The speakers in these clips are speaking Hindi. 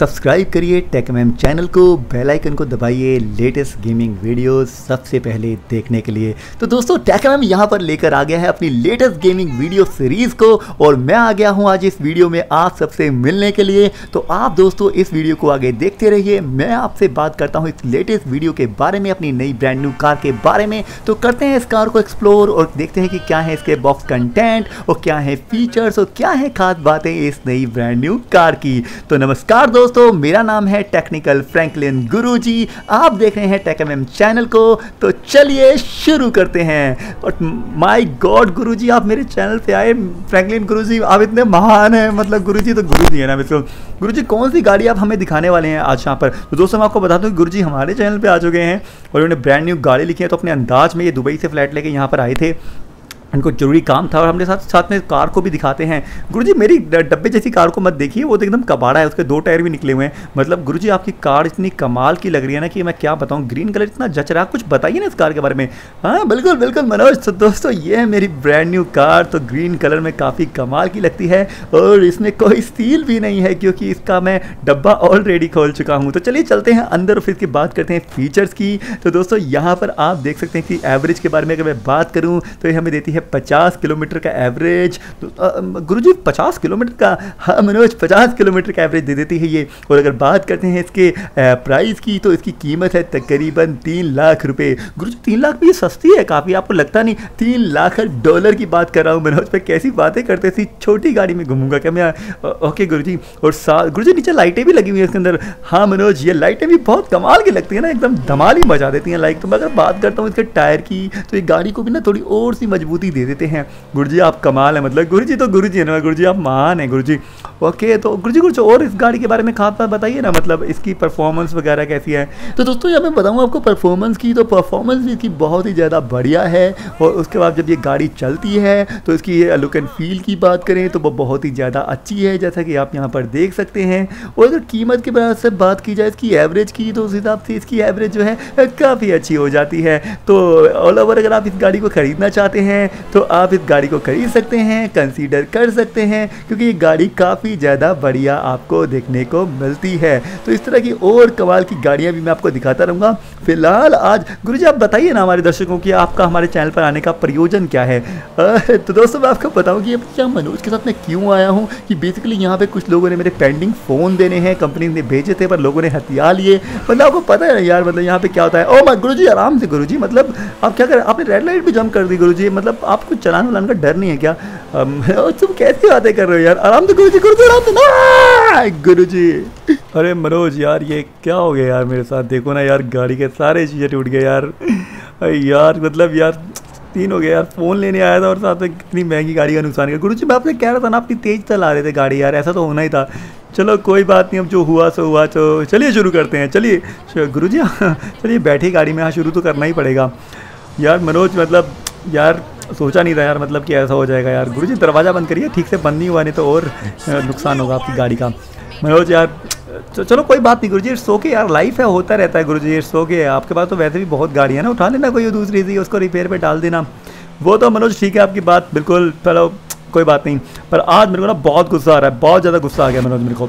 सब्सक्राइब करिए टेक एम चैनल को, बेल आइकन को दबाइए लेटेस्ट गेमिंग वीडियोस सबसे पहले देखने के लिए। तो दोस्तों टेक एम यहाँ पर लेकर आ गया है अपनी लेटेस्ट गेमिंग वीडियो सीरीज़ को, और मैं आ गया हूँ आज इस वीडियो में आप सबसे मिलने के लिए। तो आप दोस्तों, इस वीडियो को आगे देखते रहिए। मैं आपसे बात करता हूँ इस लेटेस्ट वीडियो के बारे में, अपनी नई ब्रांड न्यू कार के बारे में। तो करते हैं इस कार को एक्सप्लोर और देखते हैं कि क्या है इसके बॉक्स कंटेंट और क्या है फीचर्स और क्या है खास बातें इस नई ब्रांड न्यू कार की। तो नमस्कार दोस्तों दोस्तों, मेरा नाम है टेक्निकल फ्रैंकलिन गुरुजी। आप देख रहे हैं टेक एम चैनल को। तो चलिए शुरू करते हैं। और माय गॉड गुरुजी, आप मेरे चैनल पे आए। फ्रैंकलिन गुरुजी, आप इतने महान हैं। मतलब गुरुजी तो गुरुजी है ना बिल्कुल। गुरुजी कौन सी गाड़ी आप हमें दिखाने वाले हैं आज यहाँ पर? तो दोस्तों, मैं आपको बता दूँ गुरुजी हमारे चैनल पर आ चुके हैं। और उन्होंने ब्रांड न्यू गाड़ी लिखी है। तो अपने अंदाज में ये दुबई से फ्लैट लेके यहाँ पर आए थे। इनको ज़रूरी काम था और हमने साथ साथ में कार को भी दिखाते हैं। गुरुजी, मेरी डब्बे जैसी कार को मत देखिए, वो तो एकदम कबाड़ा है, उसके दो टायर भी निकले हुए हैं। मतलब गुरुजी, आपकी कार इतनी कमाल की लग रही है ना कि मैं क्या बताऊँ, ग्रीन कलर इतना जच रहा कुछ बताइए ना इस कार के बारे में। हाँ बिल्कुल बिल्कुल, मनोज तो दोस्तों, ये है मेरी ब्रांड न्यू कार तो ग्रीन कलर में काफ़ी कमाल की लगती है और इसमें कोई स्टील भी नहीं है, क्योंकि इसका मैं डब्बा ऑलरेडी खोल चुका हूँ। तो चलिए चलते हैं, अंदर और फिर इसकी बात करते हैं फीचर्स की। तो दोस्तों, यहाँ पर आप देख सकते हैं कि एवरेज के बारे में अगर मैं बात करूँ तो ये हमें देती है पचास किलोमीटर का एवरेज। तो गुरु जी पचास किलोमीटर का हाँ मनोज, पचास किलोमीटर का एवरेज दे देती है ये। और अगर बात करते हैं इसके प्राइस की तो इसकी कीमत है तकरीबन तीन लाख रुपए। गुरु जी तीन लाख भी सस्ती है, काफ़ी आपको लगता नहीं। तीन लाख डॉलर की बात कर रहा हूँ, मनोज पे कैसी बातें करते थी छोटी गाड़ी में घूमूँगा क्या मैं? ओके गुरु जी और गुरु जी नीचे लाइटें भी लगी हुई है इसके अंदर। हाँ मनोज, ये लाइटें भी बहुत कमाल की लगती है ना, एकदम धमाल ही मज़ा देती हैं लाइक तो मैं अगर बात करता हूँ इसके टायर की तो ये गाड़ी को भी ना थोड़ी और सी मजबूती दे देते हैं। गुरु जी आप कमाल है मतलब गुरु जी तो गुरु जी है ना गुरु जी आप महान है गुरु जी ओके तो गुरु जी कुछ और इस गाड़ी के बारे में खास बात बताइए ना मतलब इसकी परफॉर्मेंस वगैरह कैसी है? तो दोस्तों, यहाँ मैं बताऊँ आपको परफॉर्मेंस की तो परफॉर्मेंस भी इसकी बहुत ही ज़्यादा बढ़िया है, और उसके बाद जब ये गाड़ी चलती है तो इसकी लुक एंड फील की बात करें तो वो बहुत ही ज़्यादा अच्छी है, जैसा कि आप यहाँ पर देख सकते हैं। और अगर कीमत के बाद से बात की जाए, इसकी एवरेज की तो उस हिसाब से इसकी एवरेज जो है, काफ़ी अच्छी हो जाती है। तो ऑल ओवर अगर आप इस गाड़ी को ख़रीदना चाहते हैं तो आप इस गाड़ी को खरीद सकते हैं कंसीडर कर सकते हैं, क्योंकि ये गाड़ी काफ़ी ज़्यादा बढ़िया आपको देखने को मिलती है। तो इस तरह की और कमाल की गाड़ियाँ भी मैं आपको दिखाता रहूँगा। फ़िलहाल आज गुरु जी आप बताइए ना हमारे दर्शकों की आपका हमारे चैनल पर आने का प्रयोजन क्या है? तो दोस्तों मैं आपको बताऊँ कि क्या मनोज के साथ मैं क्यों आया हूँ कि बेसिकली यहाँ पर कुछ लोगों ने मेरे पेंडिंग फ़ोन देने हैं कंपनी ने भेजे थे, पर लोगों ने हथियार लिए। मतलब आपको पता है यार मतलब यहाँ पे क्या होता है? ओ मैं गुरु जी आराम से गुरु जी मतलब आप क्या करें, आपने रेड लाइट भी जम कर दी गुरु जी मतलब आपको चलाने वलाने का डर नहीं है क्या? तुम कैसी बातें कर रहे हो यार? आराम से गुरु जी गुरु जी आराम से गुरु जी अरे मनोज यार, ये क्या हो गया यार मेरे साथ? देखो ना यार, गाड़ी के सारे चीज़ें टूट गए यार। यार मतलब यार, तीन हो गया यार। फ़ोन लेने आया था और साथ में कितनी महँगी गाड़ी का नुकसान किया। गुरु जी मैं आपसे कह रहा था ना अपनी तेज़ चला रहे थे गाड़ी यार, ऐसा तो होना ही था। चलो, कोई बात नहीं, अब जो हुआ, सो हुआ तो चलिए शुरू करते हैं। चलिए गुरु जी चलिए बैठे गाड़ी में हाँ शुरू तो करना ही पड़ेगा। यार मनोज मतलब यार सोचा नहीं था यार मतलब कि ऐसा हो जाएगा यार। गुरु दरवाज़ा बंद करिए, ठीक से बंद नहीं हुआ, नहीं तो और नुकसान होगा आपकी गाड़ी का। मनोज यार चलो कोई बात नहीं गुरु जी सो के यार लाइफ है, होता रहता है गुरु जी सो के। आपके पास तो वैसे भी बहुत गाड़ियाँ ना, उठा लेना कोई दूसरी थी उसको रिपेयर पे डाल देना। वो तो मनोज, ठीक है आपकी बात, बिल्कुल, चलो, कोई बात नहीं। पर आज मेरे को ना बहुत गुस्सा आ रहा है, बहुत ज़्यादा गुस्सा आ गया मनोज मेरे को।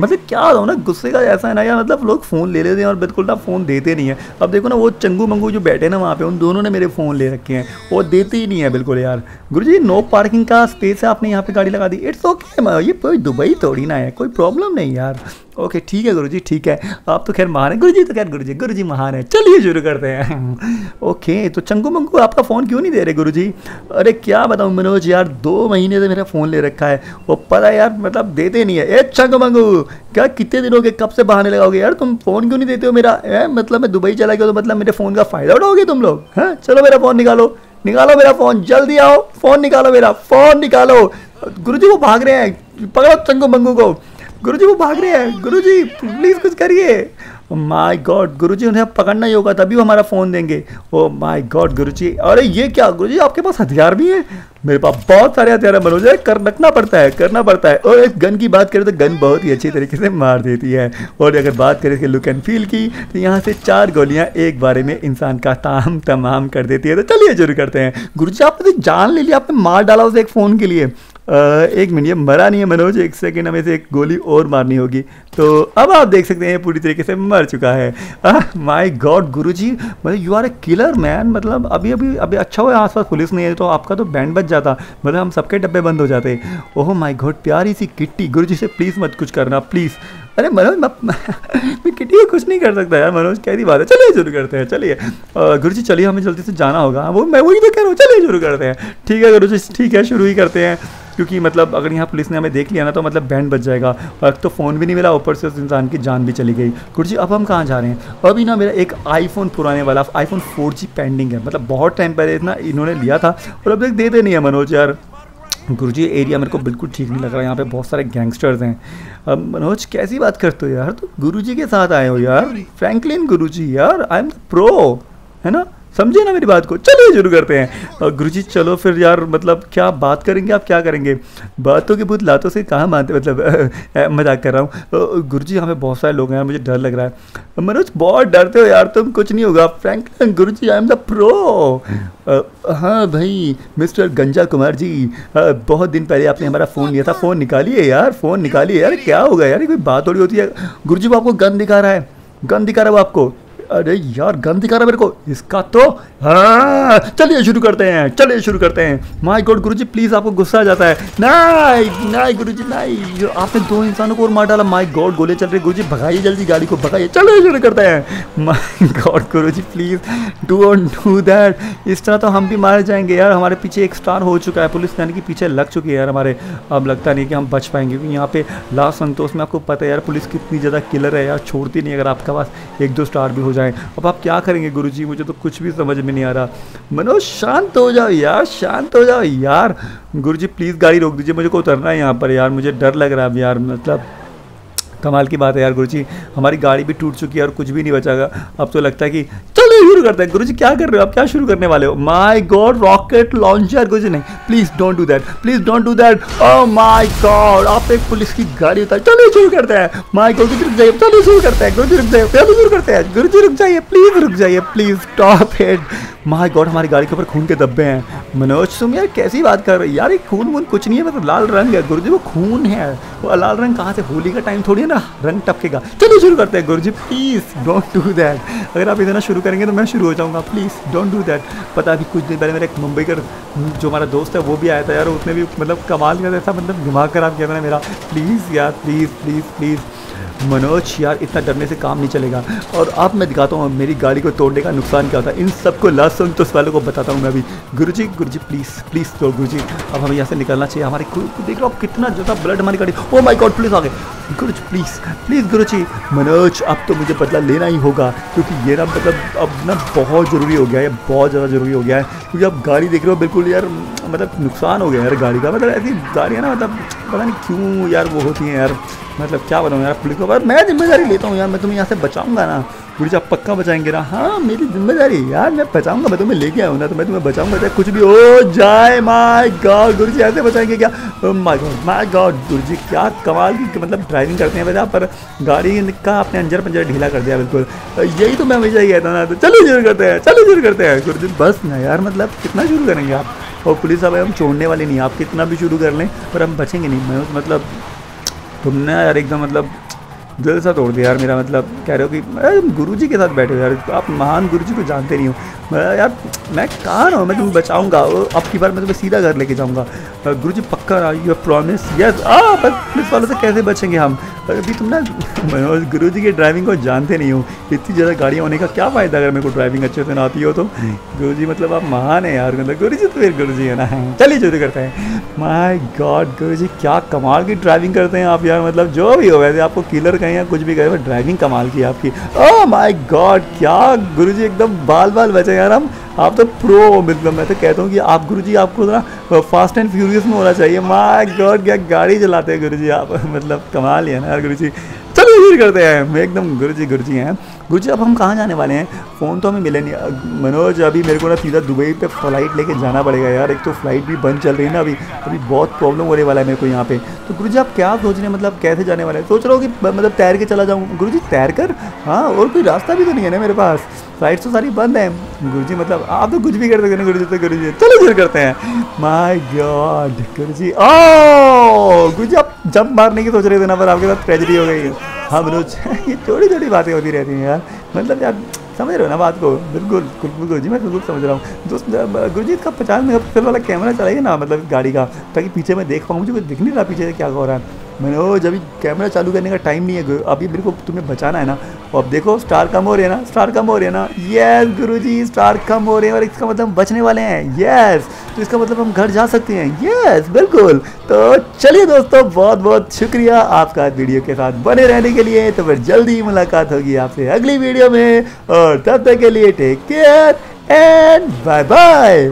मतलब क्या हो ना, गुस्से का ऐसा है ना यार मतलब लोग फ़ोन ले लेते हैं और बिल्कुल ना फ़ोन देते नहीं है। अब देखो ना, वो चंगू मंगू जो बैठे ना वहाँ पे, उन दोनों ने मेरे फ़ोन ले रखे हैं। वो देते ही नहीं है बिल्कुल यार। गुरु जी नो पार्किंग का स्पेस है, आपने यहाँ पे गाड़ी लगा दी। इट्स ओके ये कोई दुबई थोड़ी ना है, कोई प्रॉब्लम नहीं यार। ओके ठीक है गुरुजी, ठीक है। आप तो खैर महान है। गुरुजी तो खैर गुरुजी गुरुजी महान है। चलिए शुरू करते हैं। ओके तो चंगू मंगू, आपका फ़ोन क्यों नहीं दे रहे गुरुजी? अरे क्या बताऊँ, मनोज यार, दो महीने से मेरा फ़ोन ले रखा है। वो पता यार मतलब देते नहीं है। ए, चंगू मंगू, क्या कितने दिनों के कब से बहाने लगाओगे यार? तुम फ़ोन क्यों नहीं देते हो मेरा? है मतलब मैं दुबई चला गया तो मतलब मेरे फ़ोन का फ़ायदा उठाओगे तुम लोग? हैं, चलो मेरा फ़ोन निकालो। निकालो मेरा फ़ोन जल्दी आओ। फ़ोन निकालो मेरा फ़ोन निकालो। गुरुजी वो भाग रहे हैं। पकड़ो चंगू मंगू को। गुरुजी वो भाग रहे हैं। गुरुजी प्लीज़ कुछ करिए। माय गॉड गुरुजी उन्हें पकड़ना ही होगा, तभी वो हमारा फ़ोन देंगे। ओ माय गॉड गुरुजी, अरे ये क्या? गुरुजी, आपके पास हथियार भी है? मेरे पास बहुत सारे हथियार है, मनोज कर, रखना पड़ता है, करना पड़ता है। और एक गन की बात करें तो गन बहुत ही अच्छी तरीके से मार देती है। और अगर बात करें इसके लुक एंड फील की तो यहाँ से चार गोलियाँ एक बारे में इंसान का ताम तमाम कर देती है। तो चलिए शुरू करते हैं। गुरु जी आपने तो जान ले लिया, आपने मार डाला उसे एक फ़ोन के लिए। एक मिनट, ये मरा नहीं है मनोज, एक सेकेंड हमें से एक गोली और मारनी होगी। तो अब आप देख सकते हैं पूरी तरीके से मर चुका है। माय गॉड गुरुजी मतलब you are a killer man मतलब अभी अभी अभी अच्छा हुआ आसपास पुलिस नहीं है तो आपका तो बैंड बच जाता। मतलब हम सबके डब्बे बंद हो जाते ओह माय गॉड प्यारी सी किट्टी। गुरुजी से प्लीज़ मत कुछ करना प्लीज़ अरे मनोज, मैं किटी को कुछ नहीं कर सकता यार, मनोज कैसी बात है। चलिए, शुरू करते हैं, चलिए। गुरु जी चलिए, हमें जल्दी से जाना होगा। वो, मैं वही तो कह रहा हूँ, चलिए, शुरू करते हैं। ठीक है गुरु जी ठीक है, शुरू ही करते हैं। क्योंकि मतलब अगर यहाँ पुलिस ने हमें देख लिया ना तो मतलब बैंड बच जाएगा। और तो फ़ोन भी नहीं मिला ऊपर से उस इंसान की जान भी चली गई। गुरु जी अब हम कहाँ जा रहे हैं? अभी ना मेरा एक आईफोन पुराने वाला आईफोन फोर पेंडिंग है। मतलब बहुत टाइम पहले इतना इन्होंने लिया था और अब तक देते नहीं है मनोज यार। गुरुजी एरिया मेरे को बिल्कुल ठीक नहीं लग रहा। यहाँ पे बहुत सारे गैंगस्टर्स हैं। अब मनोज कैसी बात करते हो यार? तो गुरुजी के साथ आए हो यार। फ्रैंकलिन गुरुजी यार आई एम प्रो है ना? समझे ना मेरी बात को? चलिए शुरू करते हैं। गुरु जी चलो फिर यार मतलब क्या बात करेंगे आप, क्या करेंगे? बातों के भूत लातों से कहाँ मानते मतलब मज़ाक कर रहा हूँ। गुरु जी हमें बहुत सारे लोग हैं, मुझे डर लग रहा है। मनोज, बहुत डरते हो यार तुम, कुछ नहीं होगा। Frank Guru ji I am the pro. हाँ भाई, मिस्टर गंजा कुमार जी बहुत दिन पहले आपने हमारा फ़ोन लिया था। फ़ोन निकालिए यार, फ़ोन निकालिए यार, क्या होगा यार? कोई बात थोड़ी होती है। गुरु जी वो आपको गन दिखा रहा है। गन दिखा रहा है वो आपको। अरे यार गन दिखा रहा मेरे को। इसका तो हाँ चलिए शुरू करते हैं, चलिए शुरू करते हैं। माय गॉड गुरुजी प्लीज़ आपको गुस्सा आ जाता है। नहीं नहीं गुरुजी नहीं आपने दो इंसानों को और मार डाला। माय गॉड गोले चल रहे गुरुजी, भगाइए जल्दी गाड़ी को, भगाइए। चलिए शुरू करते हैं। My god Guruji please do don't do that इस तरह तो हम भी मारे जाएँगे। यार, हमारे पीछे एक स्टार हो चुका है। पुलिस यानी कि पीछे लग चुकी है यार हमारे। अब लगता नहीं कि हम बच पाएँगे, क्योंकि यहाँ पे लास्ट संतोष में आपको पता है यार, पुलिस कितनी ज़्यादा किलर है यार। छोड़ती नहीं अगर आपके पास एक दो स्टार भी हो जाए। अब आप क्या करेंगे गुरु जी मुझे तो कुछ भी समझ में नहीं आ रहा। मनोज, शांत हो जाओ यार, शांत हो जाओ यार। गुरु जी प्लीज़ गाड़ी रोक दीजिए। मुझे को उतरना है यहाँ पर यार। मुझे डर लग रहा है यार। मतलब कमाल की बात है यार गुरुजी। हमारी गाड़ी भी टूट चुकी है और कुछ भी नहीं बचागा। अब तो लगता है कि शुरू करते हैं। गुरु जी क्या कर रहे हो? आप क्या शुरू करने वाले हो? My god rocket launcher Guruji, नहीं please don't do that please don't do that oh my god आप एक पुलिस की गाड़ी उतार चलो शुरू करते हैं। माय गॉड गुरुजी, रुक जाइए। चलो शुरू करते हैं। गुरुजी, रुक जाइए। चलो शुरू करते हैं। गुरुजी, रुक जाइए। प्लीज़ रुक जाइए। Please stop it my god हमारी गाड़ी के ऊपर खून के धब्बे हैं। मनोज, तुम यार कैसी बात कर रहे हो? यार, ये खून वून कुछ नहीं है मतलब लाल रंग है। गुरुजी, वो खून है। वो लाल रंग कहाँ से? होली का टाइम थोड़ी है ना? रंग टपकेगा। चलो शुरू करते हैं, Guruji please don't do that अगर आप इतना शुरू करेंगे तो मैं शुरू हो जाऊँगा। प्लीज़ डोंट डू दैट पता अभी कुछ दिन पहले मेरा एक मुंबई का जो हमारा दोस्त है, वो भी आया था यार, उसने भी मतलब कमाल किया था मतलब दिमाग खराब किया था मेरा। प्लीज़ यार प्लीज़ प्लीज़ प्लीज़ मनोज, यार, इतना डरने से काम नहीं चलेगा। और अब मैं दिखाता हूँ, मेरी गाड़ी को तोड़ने का नुकसान क्या होता है। इन सबको लास्ट सुन तो उस वालों को बताता हूँ मैं अभी। गुरु जी गुरु जी प्लीज़ प्लीज़ तो गुरु जी अब हमें यहाँ से निकलना चाहिए। हमारे देख लो कितना ज़्यादा ब्लड हमारी गाड़ी ओ माई गॉड प्लीज़ आगे। गुरु जी प्लीज़ प्लीज़ गुरु जी मनोज, अब तो मुझे बदला लेना ही होगा, क्योंकि ये ना मतलब अब ना बहुत ज़रूरी हो गया है, बहुत ज़्यादा ज़रूरी हो गया है, क्योंकि अब गाड़ी देख रहे हो, बिल्कुल यार मतलब नुकसान हो गया यार गाड़ी का मतलब ऐसी गाड़ियाँ ना मतलब पता नहीं क्यों यार वो होती हैं यार मतलब क्या बताऊँ यार, पुलिस को बाद मैं ज़िम्मेदारी लेता हूँ यार, मैं तुम्हें यहाँ से बचाऊँगा ना गुरु जी आप पक्का बचाएँगे ना? हाँ मेरी ज़िम्मेदारी, यार मैं बचाऊँगा, मैं तुम्हें लेके आऊँ ना तो मैं तुम्हें बचाऊँगा, चाहे कुछ भी हो, जाए माय गॉड गुरु जी ऐसे बचाएँगे क्या? माय गॉड माय गॉड गुरु जी क्या कमाल की मतलब ड्राइविंग करते हैं वैसे पर गाड़ी का अपने अंजर पंजर ढीला कर दिया, बिल्कुल। यही तो मैं हमेशा ही कहता ना तो चलो शुरू करते हैं चलो शुरू करते हैं। गुरु जी बस ना यार मतलब कितना शुरू करेंगे आप? और पुलिस अब हम छोड़ने वाले नहीं, आप कितना भी शुरू कर लें, पर हम बचेंगे नहीं। मैं मतलब तुमने यार एकदम मतलब दिल सा तोड़ दिया यार मेरा मतलब कह रहे हो कि गुरु जी के साथ बैठे हो यार, आप महान गुरु जी को जानते नहीं हो। यार, मैं कहा रहा हूँ? मैं तुम्हें बचाऊँगा। अब की बार मैं तुम्हें सीधा घर लेके जाऊँगा। गुरु जी पक्का रहा यू प्रॉमिस यस आ पुलिस वालों से कैसे बचेंगे हम? अभी तुम ना, मनोज गुरु जी की ड्राइविंग को जानते नहीं हो। इतनी ज़्यादा गाड़ियाँ होने का क्या फ़ायदा अगर मेरे को ड्राइविंग अच्छे से ना आती हो तो? गुरु जी मतलब आप महान है यार। मतलब गुरु जी तो फिर गुरु जी है ना। चलिए, जो करते हैं। माई गॉड गुरु जी क्या कमाल की ड्राइविंग करते हैं आप यार। मतलब जो भी हो, वैसे आपको किलर कहें या कुछ भी कहें ड्राइविंग कमाल की आपकी। ओ माई गॉड क्या गुरु जी एकदम बाल बाल बचे यार हम आप तो प्रो हो मतलब मैं। तो कहता हूँ कि आप गुरु जी आपको ना फास्ट एंड फ्यूरियस में होना चाहिए। माय गॉड क्या गाड़ी चलाते हैं गुरु जी आप? मतलब कमाल ही है ना यार गुरु जी चलिए करते हैं। एकदम गुरु जी गुरु जी हैं। गुरु जी अब हम कहाँ जाने वाले हैं? फ़ोन तो हमें मिले नहीं। मनोज, अभी मेरे को ना सीधा दुबई पे फ़्लाइट लेके जाना पड़ेगा यार। एक तो फ़्लाइट भी बंद चल रही है ना अभी। अभी बहुत प्रॉब्लम होने वाला है मेरे को यहाँ पे। तो गुरु जी आप क्या सोच रहे हैं मतलब कैसे जाने वाले हैं? सोच रहा हूँ कि मतलब तैर के चला जाऊँ? गुरु जी तैर कर? हाँ और कोई रास्ता भी तो नहीं है ना मेरे पास। फ़्लाइट तो सारी बंद है। गुरु जी मतलब आप तो कुछ भी कर सकते हैं गुरु जी तो गुरु जी चलो फिर करते हैं। माय गॉड गुरु जी ओ! गुरु जी आप जंप मारने की सोच रहे थे ना, पर आपके साथ ट्रेजडी हो गई। हाँ मनोज ये छोटी छोटी बातें होती रहती हैं यार। मतलब यार समझ रहे हो ना बात को? बिल्कुल बिल्कुल जी मैं बिल्कुल समझ रहा हूँ। दोस्त गुरुजीत का पचास मेगा पिक्सल वाला कैमरा चलाइए ना मतलब गाड़ी का ताकि पीछे मैं देख पाऊँ मुझे कुछ दिख नहीं रहा पीछे क्या हो रहा है। मैंने वो जब कैमरा चालू करने का टाइम नहीं है अभी मेरे को तुम्हें बचाना है ना अब देखो स्टार कम हो रहे हैं ना स्टार कम हो रहे हैं ना। यस गुरुजी स्टार कम हो रहे हैं और इसका मतलब बचने वाले हैं। यस तो इसका मतलब हम घर जा सकते हैं। यस बिल्कुल। तो चलिए दोस्तों बहुत बहुत शुक्रिया आपका वीडियो के साथ बने रहने के लिए। तो फिर जल्दी मुलाकात होगी आपसे अगली वीडियो में। और तब तक के लिए take care and bye bye